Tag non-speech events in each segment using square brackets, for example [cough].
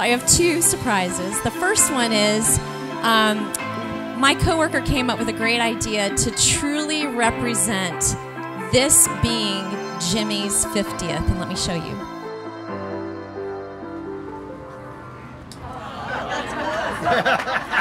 I have two surprises. The first one is um, my coworker came up with a great idea to truly represent this being Jimmy's 50th. And let me show you. [laughs]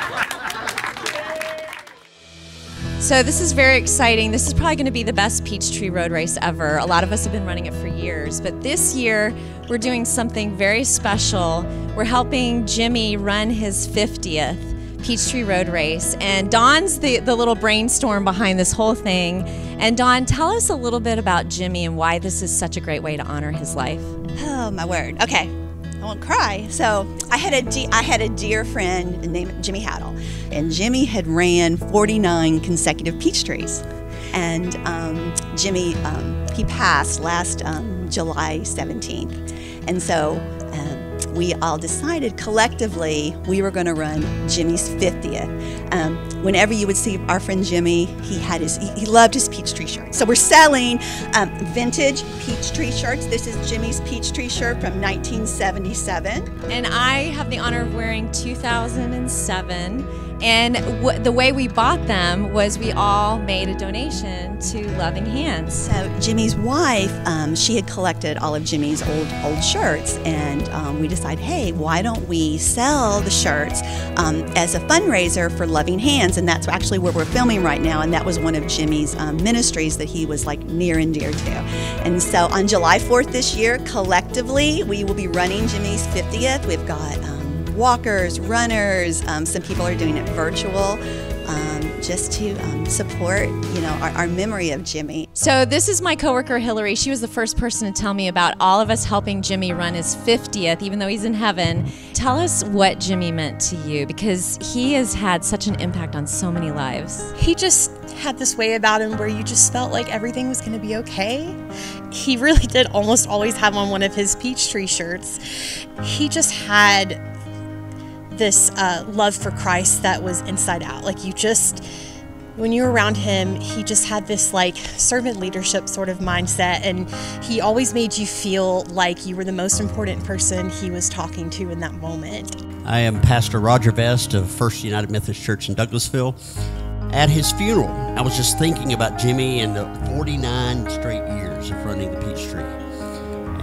So this is very exciting. This is probably going to be the best Peachtree Road Race ever. A lot of us have been running it for years, but this year we're doing something very special. We're helping Jimmy run his 50th Peachtree Road Race, and Don's the, the little brainstorm behind this whole thing. And Don, tell us a little bit about Jimmy and why this is such a great way to honor his life. Oh my word. Okay. I won't cry. So I had a de- I had a dear friend named Jimmy Haddle, and Jimmy had ran 49 consecutive Peachtrees, and um, Jimmy um, he passed last um, July 17th, and so um, we all decided collectively we were going to run Jimmy's 50th. Um, whenever you would see our friend Jimmy, he had his he, loved his Peachtree shirt. So we're selling um, vintage Peachtree shirts. This is Jimmy's Peachtree shirt from 1977. And I have the honor of wearing 2007. And w- the way we bought them was we all made a donation to Loving Hands. So Jimmy's wife, um, she had collected all of Jimmy's old old shirts, and um, we decided, hey, why don't we sell the shirts um, as a fundraiser for Loving Hands? And that's actually where we're filming right now. And that was one of Jimmy's um, ministries that he was like near and dear to. And so on July 4th this year, collectively, we will be running Jimmy's 50th. We've got um, walkers, runners. Um, some people are doing it virtual, um, just to um, support, you know, our, our memory of Jimmy. So this is my coworker Hillary. She was the first person to tell me about all of us helping Jimmy run his 50th, even though he's in heaven. Tell us what Jimmy meant to you because he has had such an impact on so many lives. he just had this way about him where you just felt like everything was going to be okay. He really [laughs] did almost always have on one of his Peachtree shirts. He just had this uh, love for Christ that was inside out. Like you just, when you were around him, he just had this like servant leadership sort of mindset, and he always made you feel like you were the most important person he was talking to in that moment. I am Pastor Roger Best of First United Methodist Church in Douglasville. At his funeral, I was just thinking about Jimmy and the 49 straight years of running the Peachtree.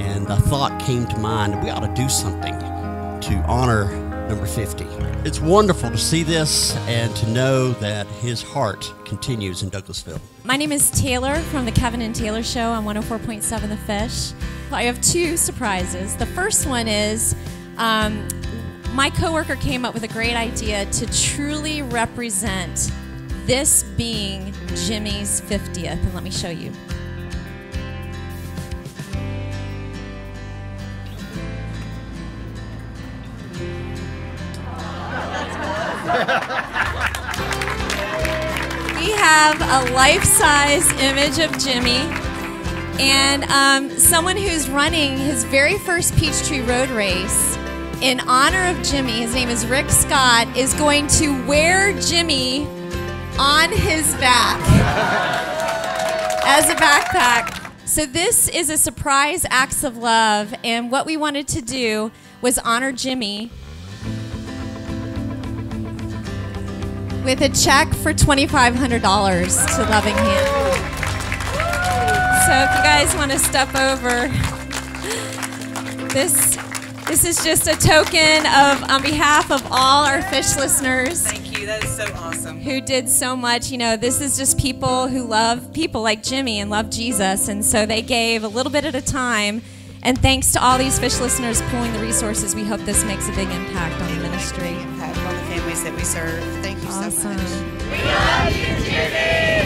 And the thought came to mind we ought to do something to honor number 50. It's wonderful to see this and to know that his heart continues in Douglasville. My name is Taylor from the Kevin and Taylor Show on 104.7 The Fish. I have two surprises. The first one is um, my coworker came up with a great idea to truly represent this being Jimmy's 50th. And let me show you. We have a life size image of Jimmy and um, someone who's running his very first Peachtree Road Race in honor of Jimmy. His name is Rick Scott, is going to wear Jimmy on his back as a backpack. So, this is a surprise acts of love, and what we wanted to do was honor Jimmy with a check for $2,500 to Loving Hand. So if you guys want to step over, this this is just a token of on behalf of all our fish listeners Thank you. That is so awesome. who did so much. You know, this is just people who love people like Jimmy and love Jesus, and so they gave a little bit at a time. And thanks to all these fish listeners pulling the resources, we hope this makes a big impact on the ministry. Impact on the families that we serve. Thank you so much. We love you, Jimmy!